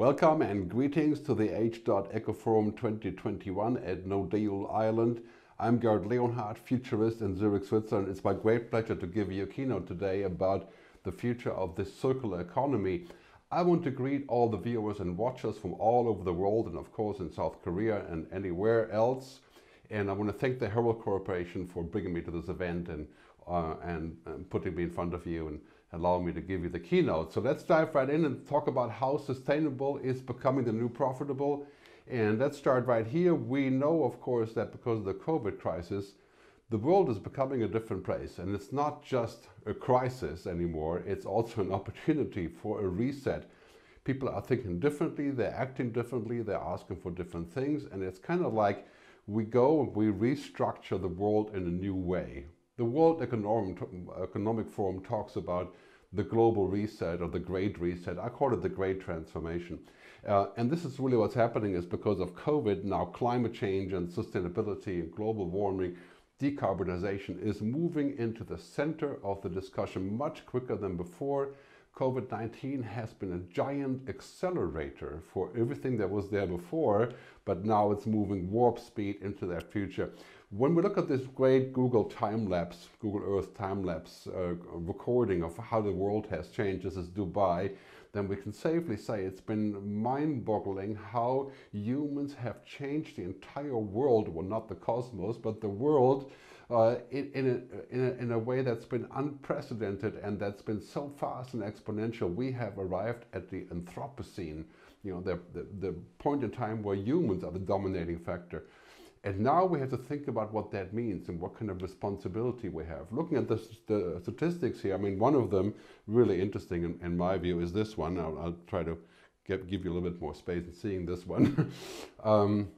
Welcome and greetings to the H. Eco Forum 2021 at Nodeul Island. I'm Gerd Leonhard, futurist in Zurich, Switzerland. It's my great pleasure to give you a keynote today about the future of this circular economy. I want to greet all the viewers and watchers from all over the world and of course in South Korea and anywhere else. And I want to thank the Herald Corporation for bringing me to this event and, uh, and, and putting me in front of you and allowing me to give you the keynote. So let's dive right in and talk about how sustainable is becoming the new profitable. And let's start right here. We know, of course, that because of the COVID crisis, the world is becoming a different place. And it's not just a crisis anymore, it's also an opportunity for a reset. People are thinking differently, they're acting differently, they're asking for different things. And it's kind of like we go and we restructure the world in a new way. The World Economic, Forum talks about the global reset or the great reset. I call it the great transformation. Uh, and this is really what's happening is because of COVID, now climate change and sustainability and global warming, decarbonization is moving into the center of the discussion much quicker than before. COVID-19 has been a giant accelerator for everything that was there before, but now it's moving warp speed into that future. When we look at this great Google time lapse, Google Earth time lapse uh, recording of how the world has changed, this is Dubai, then we can safely say it's been mind-boggling how humans have changed the entire world, well not the cosmos, but the world uh, in, in, a, in, a, in a way that's been unprecedented and that's been so fast and exponential. We have arrived at the Anthropocene, you know, the, the, the point in time where humans are the dominating factor. And now we have to think about what that means and what kind of responsibility we have. Looking at the, the statistics here, I mean, one of them really interesting in, in my view is this one. I'll, I'll try to get, give you a little bit more space in seeing this one. um,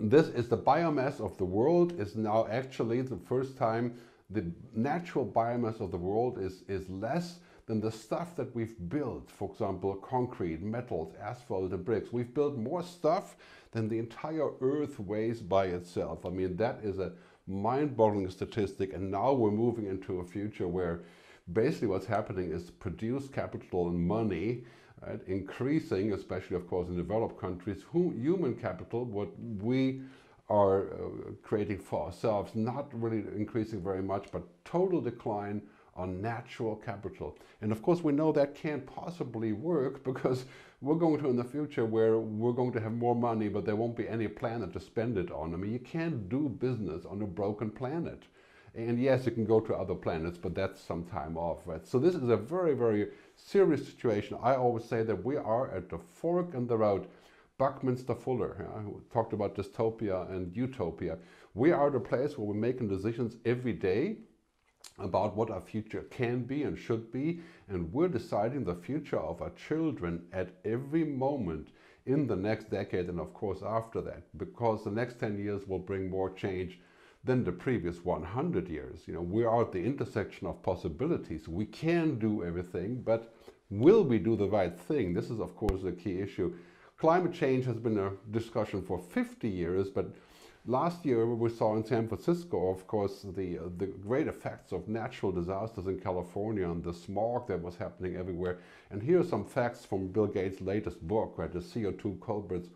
this is the biomass of the world is now actually the first time the natural biomass of the world is, is less than the stuff that we've built. For example, concrete, metals, asphalt, and bricks. We've built more stuff than the entire earth weighs by itself. I mean, that is a mind-boggling statistic. And now we're moving into a future where basically what's happening is produce capital and money right, increasing, especially of course in developed countries, human capital, what we are uh, creating for ourselves, not really increasing very much, but total decline on natural capital. And of course, we know that can't possibly work because we're going to in the future where we're going to have more money, but there won't be any planet to spend it on. I mean, you can't do business on a broken planet. And yes, you can go to other planets, but that's some time off, right? So this is a very, very serious situation. I always say that we are at the fork in the road. Buckminster Fuller, who talked about dystopia and utopia. We are the place where we're making decisions every day about what our future can be and should be. And we're deciding the future of our children at every moment in the next decade and of course after that, because the next 10 years will bring more change than the previous 100 years. You know, we are at the intersection of possibilities. We can do everything, but will we do the right thing? This is of course the key issue. Climate change has been a discussion for 50 years, but Last year we saw in San Francisco, of course, the, uh, the great effects of natural disasters in California and the smog that was happening everywhere. And here are some facts from Bill Gates' latest book, right, the CO2 culprits.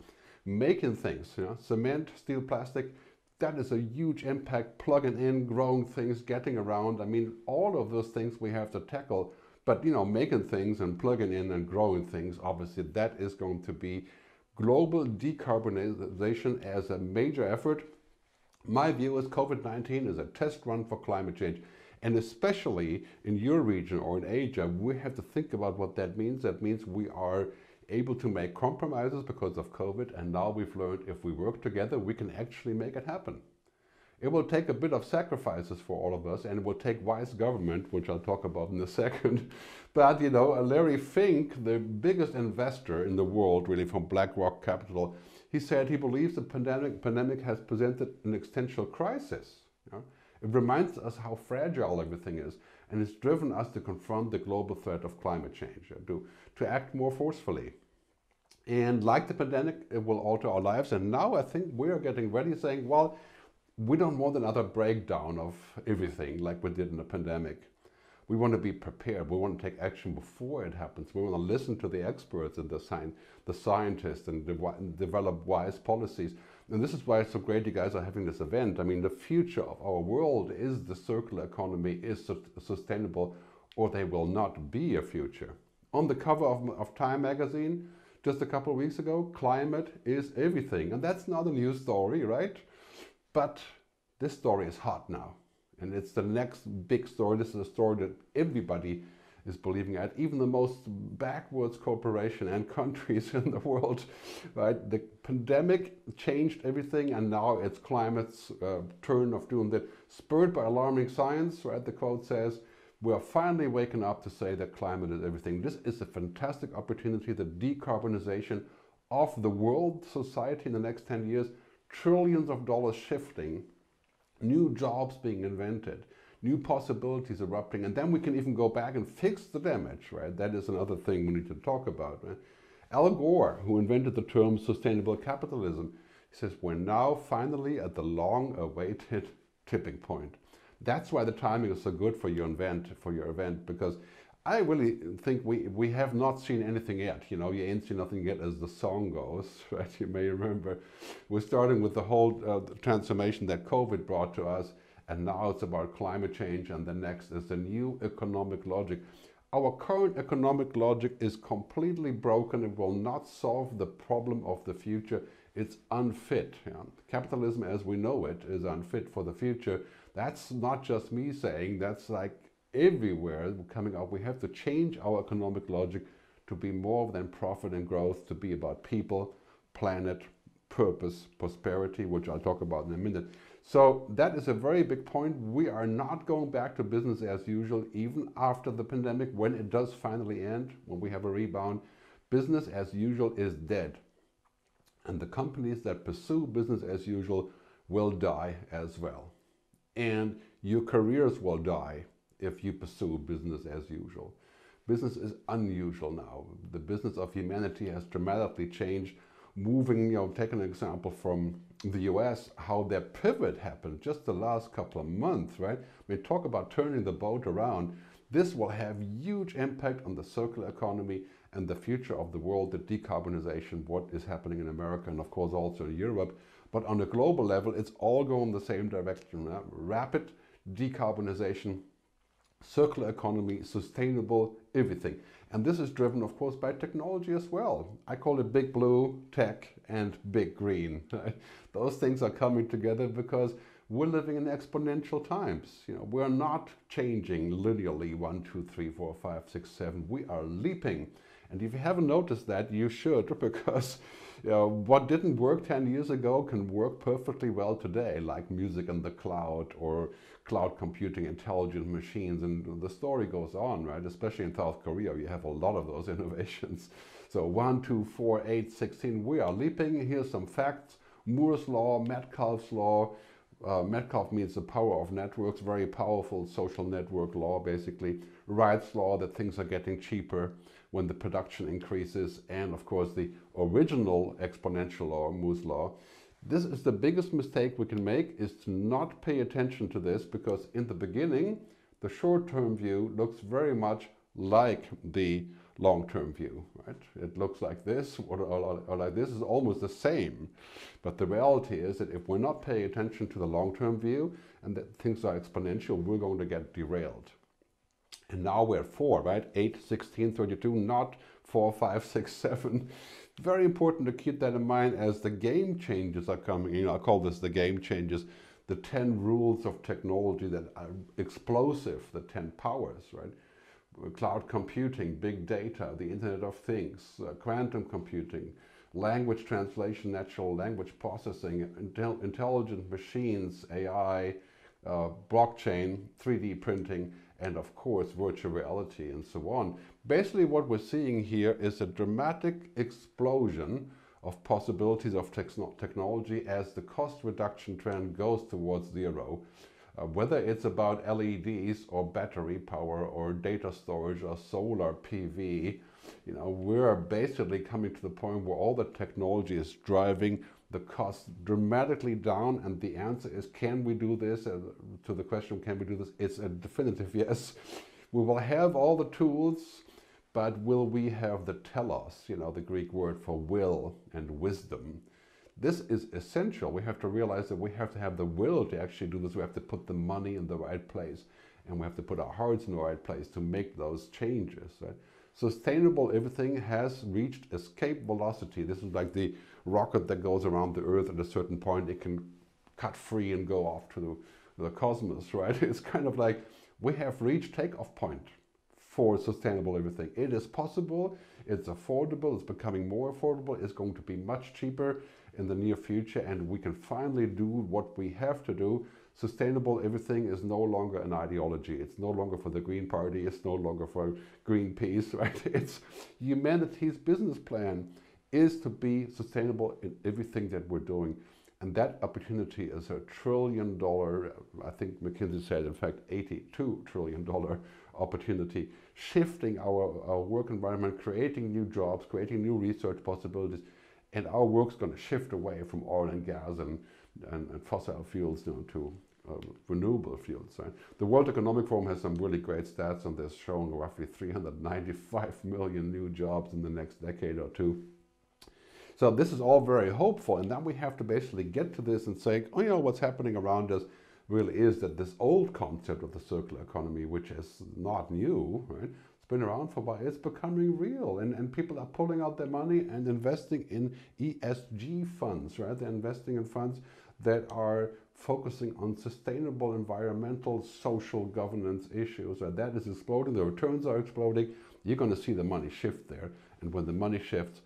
Making things, you know, cement, steel, plastic, that is a huge impact, plugging in, growing things, getting around. I mean, all of those things we have to tackle. But, you know, making things and plugging in and growing things, obviously that is going to be global decarbonization as a major effort. My view is COVID-19 is a test run for climate change. And especially in your region or in Asia, we have to think about what that means. That means we are able to make compromises because of COVID. And now we've learned if we work together, we can actually make it happen. It will take a bit of sacrifices for all of us and it will take wise government, which I'll talk about in a second. But, you know, Larry Fink, the biggest investor in the world, really from BlackRock Capital, he said he believes the pandemic, pandemic has presented an existential crisis. You know? It reminds us how fragile everything is and it's driven us to confront the global threat of climate change, uh, to, to act more forcefully. And like the pandemic, it will alter our lives. And now I think we're getting ready saying, well, we don't want another breakdown of everything like we did in the pandemic. we want to be prepared. We want to take action before it happens. We want to listen to the experts and the, sci- the scientists and de- develop wise policies. And this is why it's so great you guys are having this event. I mean, the future of our world is the circular economy, is sustainable, or there will not be a future. On the cover of, of Time magazine, just a couple of weeks ago, climate is everything. And that's not a new story, right? But this story is hot now. And it's the next big story. This is a story that everybody is believing at, even the most backwards corporation and countries in the world, right? The pandemic changed everything, and now it's climate's uh, turn of doom. That spurred by alarming science, right? The quote says, "We are finally waking up to say that climate is everything." This is a fantastic opportunity. The decarbonization of the world society in the next 10 years, trillions of dollars shifting new jobs being invented, new possibilities erupting, and then we can even go back and fix the damage, right? That is another thing we need to talk about. Right? Al Gore, who invented the term sustainable capitalism, says we're now finally at the long-awaited tipping point. That's why the timing is so good for your event, for your event, because I really think we, we have not seen anything yet. You know, you ain't seen nothing yet as the song goes, right? You may remember we're starting with the whole uh, transformation that COVID brought to us, and now it's about climate change, and the next is the new economic logic. Our current economic logic is completely broken. It will not solve the problem of the future. It's unfit. Capitalism as we know it is unfit for the future. That's not just me saying, that's like everywhere coming up. We have to change our economic logic to be more than profit and growth, to be about people, planet, purpose, prosperity, which I'll talk about in a minute. So that is a very big point. We are not going back to business as usual, even after the pandemic, when it does finally end, when we have a rebound. Business as usual is dead. And the companies that pursue business as usual will die as well. And your careers will die if you pursue business as usual. Business is unusual now. The business of humanity has dramatically changed. Moving, you know, take an example from the US, how their pivot happened just the last couple of months, right? We talk about turning the boat around. This will have huge impact on the circular economy and the future of the world, the decarbonization, what is happening in America and of course also in Europe. But on a global level, it's all going the same direction. Rapid decarbonization circular economy, sustainable, everything. And this is driven, of course, by technology as well. I call it big blue, tech, and big green. Those things are coming together because we're living in exponential times. You know, we're not changing linearly one, two, three, four, five, six, seven. We are leaping. And if you haven't noticed that, you should, because you know, what didn't work 10 years ago can work perfectly well today, like music in the cloud or cloud computing, intelligent machines, and the story goes on, right? Especially in South Korea, you have a lot of those innovations. So 1, 2, 4, 8, 16, we are leaping. Here's some facts. Moore's law, Metcalfe's law. Uh, Metcalfe means the power of networks, very powerful social network law, basically. Wright's law that things are getting cheaper when the production increases, and of course the original exponential law, Moore's law. This is the biggest mistake we can make is to not pay attention to this because in the beginning, the short-term view looks very much like the long-term view, right? It looks like this or, or, or, like this is almost the same. But the reality is that if we're not paying attention to the long-term view and that things are exponential, we're going to get derailed. And now we're at 4, right? 8, 16, 32, not 4, 5, 6, 7. Very important to keep that in mind as the game changes are coming. You know, I call this the game changes, the 10 rules of technology that are explosive, the 10 powers, right? Cloud computing, big data, the Internet of Things, uh, quantum computing, language translation, natural language processing, intel intelligent machines, AI, uh, blockchain, 3D printing, and of course virtual reality and so on. Basically what we're seeing here is a dramatic explosion of possibilities of technology as the cost reduction trend goes towards zero. Uh, whether it's about LEDs or battery power or data storage or solar PV, you know, we're basically coming to the point where all the technology is driving the cost dramatically down and the answer is can we do this to the question can we do this it's a definitive yes We will have all the tools, but will we have the telos, you know, the Greek word for will and wisdom? This is essential. We have to realize that we have to have the will to actually do this. We have to put the money in the right place and we have to put our hearts in the right place to make those changes. Right? Sustainable everything has reached escape velocity. This is like the rocket that goes around the Earth at a certain point. It can cut free and go off to the, the cosmos, right? It's kind of like we have reached takeoff point for sustainable everything. It is possible, it's affordable, it's becoming more affordable, it's going to be much cheaper in the near future, and we can finally do what we have to do. Sustainable everything is no longer an ideology. It's no longer for the Green Party. It's no longer for Greenpeace, right? It's humanity's business plan is to be sustainable in everything that we're doing. And that opportunity is a trillion dollar, I think McKinsey said, in fact, $82 trillion opportunity, shifting our, our work environment, creating new jobs, creating new research possibilities. And our work's going to shift away from oil and gas and, and, and fossil fuels you know, to uh, renewable fuels. Right? The World Economic Forum has some really great stats on this, showing roughly 395 million new jobs in the next decade or two. So this is all very hopeful, and then we have to basically get to this and say, oh, you know, what's happening around us really is that this old concept of the circular economy, which is not new, right? It's been around for a while, it's becoming real, and, and people are pulling out their money and investing in ESG funds, right? They're investing in funds that are focusing on sustainable environmental, social governance issues. And That is exploding, the returns are exploding. You're going to see the money shift there. And when the money shifts,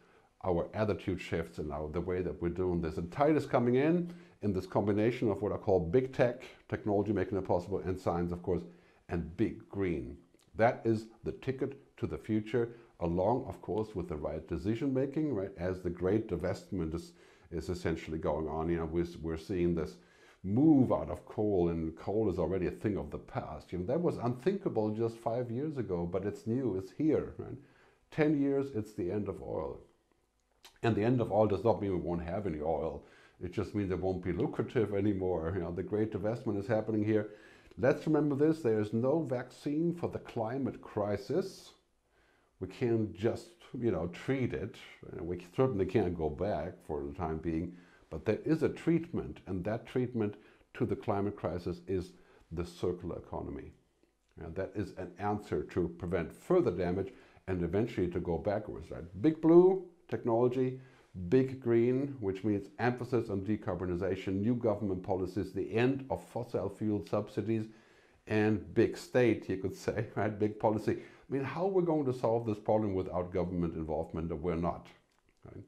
our attitude shifts and our, the way that we're doing this. And tide is coming in in this combination of what I call big tech, technology making it possible, and science, of course, and big green. That is the ticket to the future, along, of course, with the right decision making, right? As the great divestment is, is essentially going on, you know, we're, we're seeing this move out of coal, and coal is already a thing of the past. You know, that was unthinkable just five years ago, but it's new, it's here, right? 10 years, it's the end of oil. And the end of oil does not mean we won't have any oil. It just means it won't be lucrative anymore. You know, the great divestment is happening here. Let's remember this, there is no vaccine for the climate crisis. We can't just, you know, treat it. We certainly can't go back for the time being, but there is a treatment, and that treatment to the climate crisis is the circular economy. And that is an answer to prevent further damage and eventually to go backwards. Right? Big Blue technology, big green, which means emphasis on decarbonization, new government policies, the end of fossil fuel subsidies, and big state, you could say, right? Big policy. I mean, how we're going to solve this problem without government involvement, we're not. Right?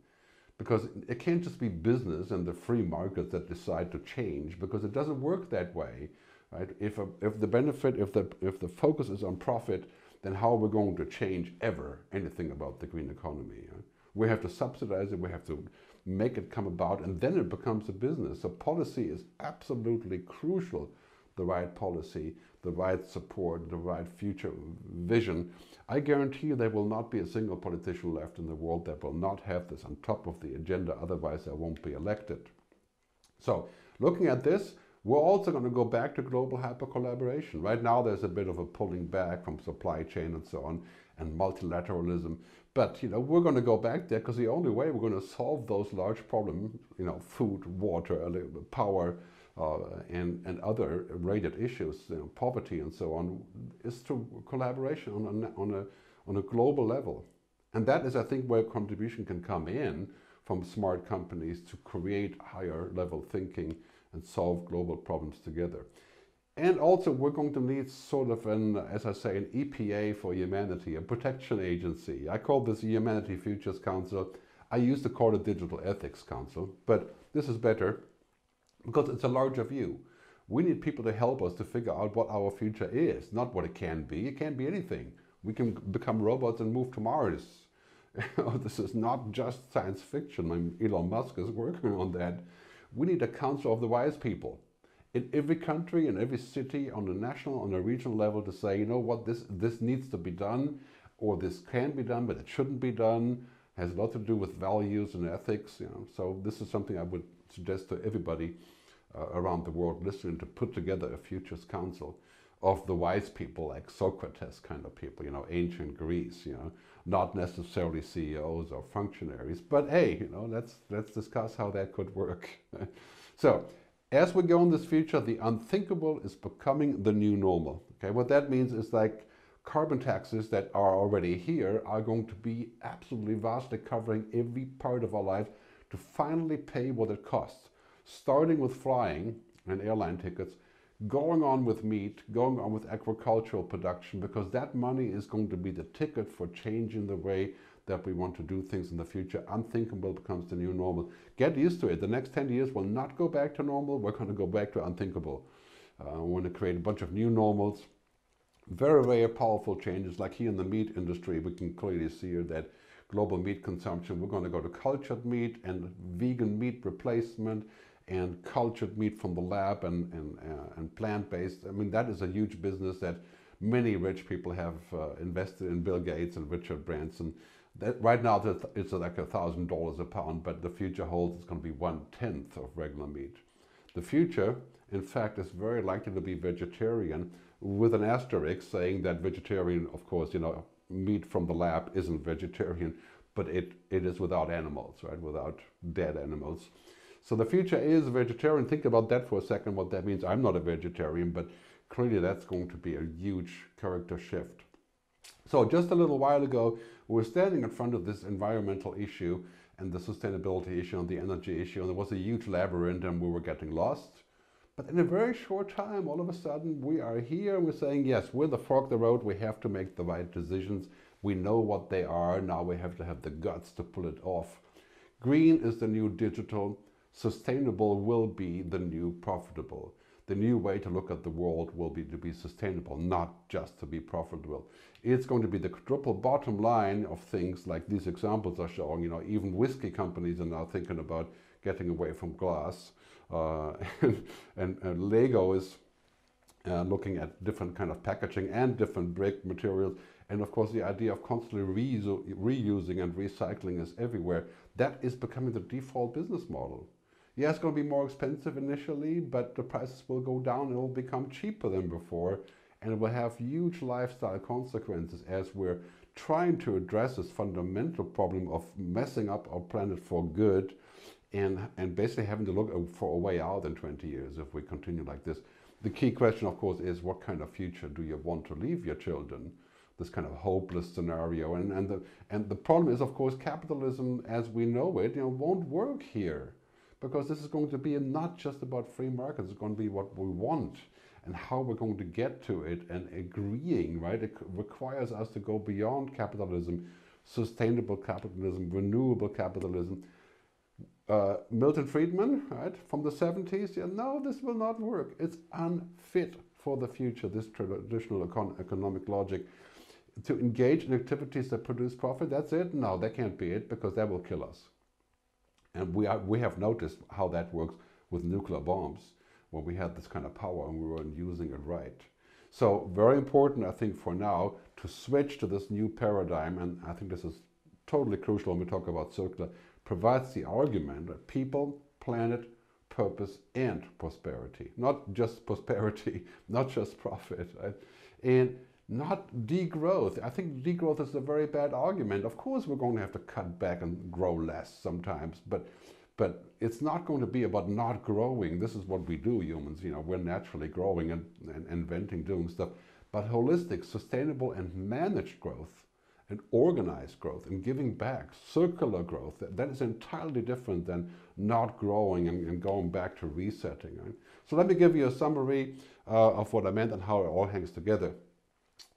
Because it can't just be business and the free markets that decide to change, because it doesn't work that way. Right? If, a, if the benefit, if the, if the focus is on profit, then how are we going to change ever anything about the green economy? Right? We have to subsidize it, we have to make it come about, and then it becomes a business. So policy is absolutely crucial, the right policy, the right support, the right future vision. I guarantee you there will not be a single politician left in the world that will not have this on top of the agenda, otherwise they won't be elected. So looking at this, we're also going to go back to global hyper collaboration. Right now there's a bit of a pulling back from supply chain and so on and multilateralism. But you know, we're going to go back there because the only way we're going to solve those large problems, you know, food, water, power, Uh, and, and other related issues, you know, poverty and so on, is through collaboration on a, on, a, on a global level. And that is, I think, where contribution can come in from smart companies to create higher level thinking and solve global problems together. And also we're going to need sort of an, as I say, an EPA for humanity, a protection agency. I call this the Humanity Futures Council. I used to call it Digital Ethics Council, but this is better because it's a larger view. We need people to help us to figure out what our future is, not what it can be. It can't be anything. We can become robots and move to Mars. Oh, this is not just science fiction. Elon Musk is working on that. We need a council of the wise people in every country, in every city, on a national, on a regional level to say, you know what, this, this needs to be done, or this can be done, but it shouldn't be done, has a lot to do with values and ethics. You know. So this is something I would suggest to everybody uh, around the world listening to put together a Futures Council. of the wise people, like Socrates kind of people, you know, ancient Greece, you know, not necessarily CEOs or functionaries, but hey, you know, let's let's discuss how that could work. so, as we go in this future, the unthinkable is becoming the new normal. Okay, what that means is like carbon taxes that are already here are going to be absolutely vastly covering every part of our life to finally pay what it costs, starting with flying and airline tickets, going on with meat, going on with agricultural production, because that money is going to be the ticket for changing the way that we want to do things in the future. Unthinkable becomes the new normal. Get used to it. The next 10 years will not go back to normal. We're going to go back to unthinkable. Uh, we're going to create a bunch of new normals. Very, very powerful changes. Like here in the meat industry, we can clearly see that global meat consumption, we're going to go to cultured meat and vegan meat replacement and cultured meat from the lab and, and, uh, and plant-based. I mean, that is a huge business that many rich people have uh, invested in Bill Gates and Richard Branson. That right now it's like a thousand dollars a pound, but the future holds it's going to be one tenth of regular meat. The future, in fact, is very likely to be vegetarian, with an asterisk saying that vegetarian, of course, you know, meat from the lab isn't vegetarian, but it, it is without animals, right? Without dead animals. So the future is vegetarian. Think about that for a second, what that means. I'm not a vegetarian, but clearly that's going to be a huge character shift. So just a little while ago, we were standing in front of this environmental issue and the sustainability issue and the energy issue, and there was a huge labyrinth and we were getting lost. But in a very short time, all of a sudden, we are here and we're saying, yes, we're the fork the road. We have to make the right decisions. We know what they are. Now we have to have the guts to pull it off. Green is the new digital sustainable will be the new profitable. The new way to look at the world will be to be sustainable, not just to be profitable. It's going to be the quadruple bottom line of things like these examples are showing. You know, even whiskey companies are now thinking about getting away from glass. Uh, and, and, and, Lego is uh, looking at different kind of packaging and different brick materials. And of course, the idea of constantly reusing and recycling is everywhere. That is becoming the default business model. Yeah, it's going to be more expensive initially, but the prices will go down. It will become cheaper than before, and it will have huge lifestyle consequences as we're trying to address this fundamental problem of messing up our planet for good and, and basically having to look for a way out in 20 years if we continue like this. The key question, of course, is what kind of future do you want to leave your children? This kind of hopeless scenario. And, and, the, and the problem is, of course, capitalism as we know it you know, won't work here because this is going to be not just about free markets, it's going to be what we want and how we're going to get to it and agreeing, right? It requires us to go beyond capitalism, sustainable capitalism, renewable capitalism. Uh, Milton Friedman, right, from the 70s, yeah, no, this will not work. It's unfit for the future, this traditional econ economic logic. To engage in activities that produce profit, that's it? No, that can't be it because that will kill us. And we, are, we have noticed how that works with nuclear bombs, when we had this kind of power and we weren't using it right. So very important, I think, for now to switch to this new paradigm, and I think this is totally crucial when we talk about circular, provides the argument that people, planet, purpose, and prosperity. Not just prosperity, not just profit. Right? And not degrowth. I think degrowth is a very bad argument. Of course, we're going to have to cut back and grow less sometimes, but but it's not going to be about not growing. This is what we do, humans. You know, we're naturally growing and, and inventing, doing stuff. But holistic, sustainable, and managed growth, and organized growth, and giving back, circular growth, that, that is entirely different than not growing and, and going back to resetting. Right? So let me give you a summary uh, of what I meant and how it all hangs together.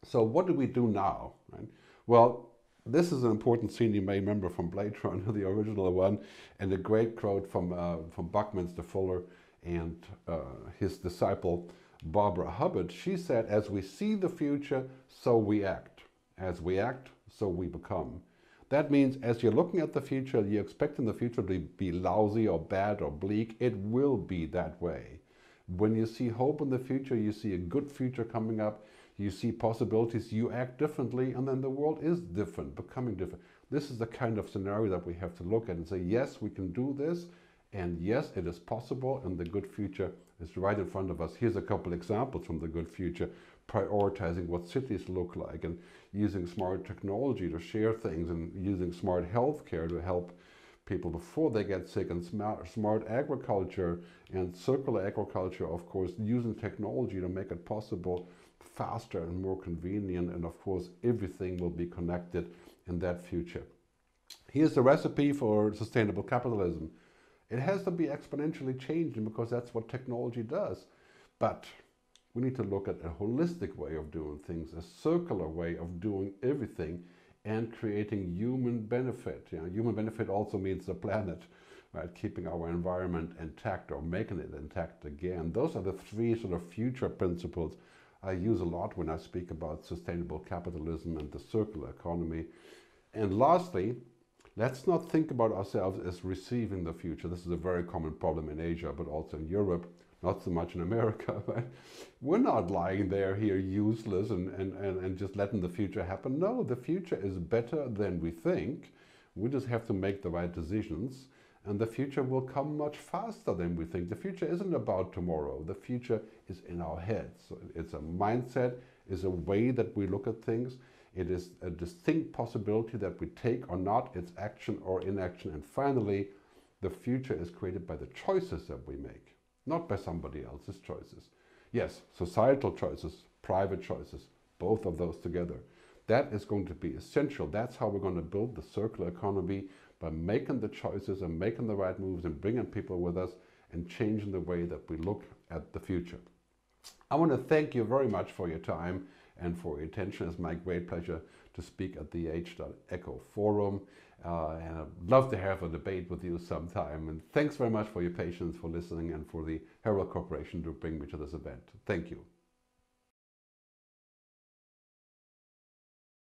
So what do we do now? Right? Well, this is an important scene you may remember from Blade Runner, the original one, and a great quote from, uh, from Buckminster Fuller and uh, his disciple Barbara Hubbard. She said, as we see the future, so we act. As we act, so we become. That means as you're looking at the future, you're expecting the future to be lousy or bad or bleak, it will be that way. When you see hope in the future, you see a good future coming up, you see possibilities, you act differently, and then the world is different, becoming different. This is the kind of scenario that we have to look at and say, yes, we can do this, and yes, it is possible, and the good future is right in front of us. Here's a couple examples from the good future. prioritizing what cities look like and using smart technology to share things and using smart healthcare to help people before they get sick and smart, smart agriculture and circular agriculture, of course, using technology to make it possible faster and more convenient. And of course, everything will be connected in that future. Here's the recipe for sustainable capitalism. It has to be exponentially changing because that's what technology does. But we need to look at a holistic way of doing things, a circular way of doing everything and creating human benefit. You know, human benefit also means the planet, right? Keeping our environment intact or making it intact again. Those are the three sort of future principles I use a lot when I speak about sustainable capitalism and the circular economy. And lastly, let's not think about ourselves as receiving the future. This is a very common problem in Asia, but also in Europe not so much in America, but we're not lying there here useless and, and, and, and just letting the future happen. No, the future is better than we think. We just have to make the right decisions and the future will come much faster than we think. The future isn't about tomorrow. The future is in our heads. It's a mindset, it's a way that we look at things. It is a distinct possibility that we take or not, it's action or inaction. And finally, the future is created by the choices that we make not by somebody else's choices. Yes, societal choices, private choices, both of those together. That is going to be essential. That's how we're going to build the circular economy by making the choices and making the right moves and bringing people with us and changing the way that we look at the future. I want to thank you very much for your time and for your attention. It's my great pleasure to speak at the H.Eco Forum. Uh, and I'd love to have a debate with you sometime. And thanks very much for your patience, for listening, and for the Herald Corporation to bring me to this event. Thank you.